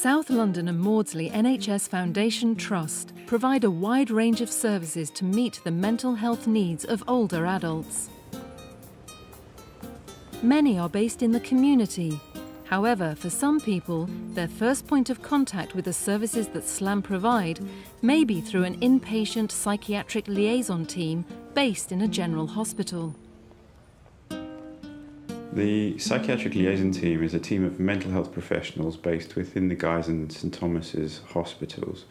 South London and Maudsley NHS Foundation Trust provide a wide range of services to meet the mental health needs of older adults. Many are based in the community. However, for some people, their first point of contact with the services that SLAM provide may be through an inpatient psychiatric liaison team based in a general hospital. The psychiatric liaison team is a team of mental health professionals based within the Guy's and St Thomas's hospitals.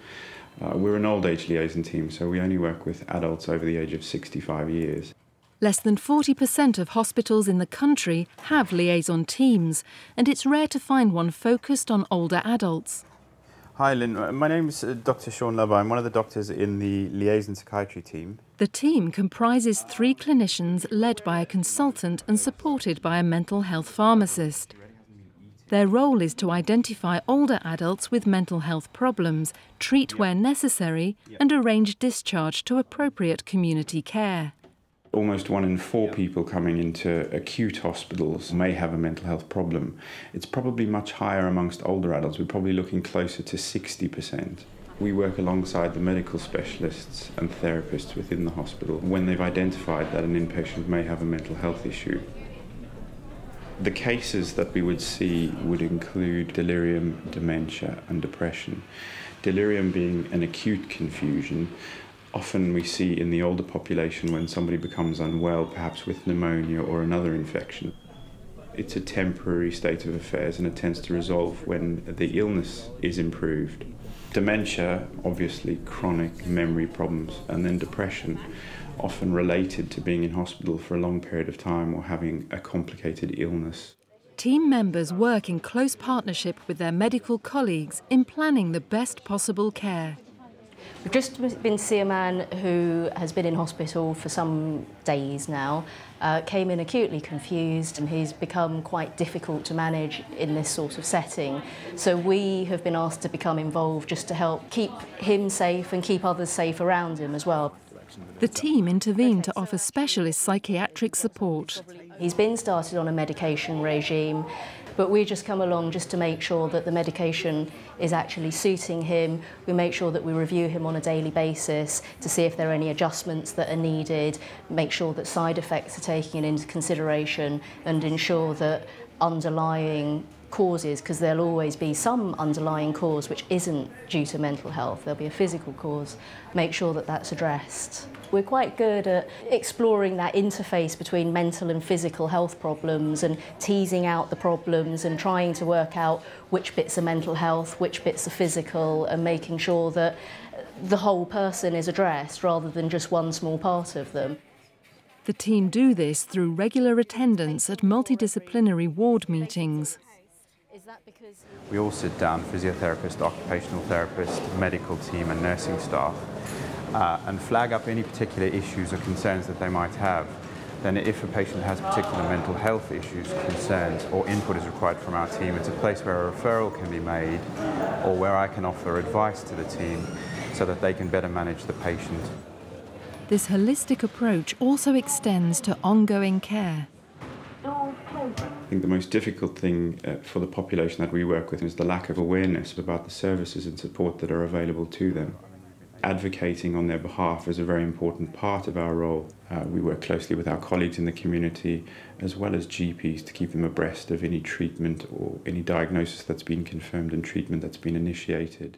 Uh, we're an old age liaison team, so we only work with adults over the age of 65 years. Less than 40% of hospitals in the country have liaison teams, and it's rare to find one focused on older adults. Hi, Lynn. Uh, my name is uh, Dr. Sean Lubber. I'm one of the doctors in the liaison psychiatry team. The team comprises three clinicians led by a consultant and supported by a mental health pharmacist. Their role is to identify older adults with mental health problems, treat where necessary, and arrange discharge to appropriate community care almost one in four people coming into acute hospitals may have a mental health problem. It's probably much higher amongst older adults. We're probably looking closer to 60%. We work alongside the medical specialists and therapists within the hospital when they've identified that an inpatient may have a mental health issue. The cases that we would see would include delirium, dementia, and depression. Delirium being an acute confusion, often we see in the older population when somebody becomes unwell, perhaps with pneumonia or another infection. It's a temporary state of affairs and it tends to resolve when the illness is improved. Dementia, obviously, chronic memory problems, and then depression, often related to being in hospital for a long period of time or having a complicated illness. Team members work in close partnership with their medical colleagues in planning the best possible care. We've just been to see a man who has been in hospital for some days now, uh, came in acutely confused and he's become quite difficult to manage in this sort of setting. So we have been asked to become involved just to help keep him safe and keep others safe around him as well. The team intervened to offer specialist psychiatric support. He's been started on a medication regime. But we just come along just to make sure that the medication is actually suiting him. We make sure that we review him on a daily basis to see if there are any adjustments that are needed, make sure that side effects are taken into consideration and ensure that underlying causes, because there'll always be some underlying cause which isn't due to mental health, there'll be a physical cause, make sure that that's addressed. We're quite good at exploring that interface between mental and physical health problems and teasing out the problems and trying to work out which bits are mental health, which bits are physical and making sure that the whole person is addressed rather than just one small part of them. The team do this through regular attendance at multidisciplinary ward meetings. We all sit down, physiotherapist, occupational therapist, medical team and nursing staff, uh, and flag up any particular issues or concerns that they might have. Then if a patient has particular mental health issues, concerns, or input is required from our team, it's a place where a referral can be made or where I can offer advice to the team so that they can better manage the patient. This holistic approach also extends to ongoing care. I think the most difficult thing uh, for the population that we work with is the lack of awareness about the services and support that are available to them. Advocating on their behalf is a very important part of our role. Uh, we work closely with our colleagues in the community as well as GPs to keep them abreast of any treatment or any diagnosis that's been confirmed and treatment that's been initiated.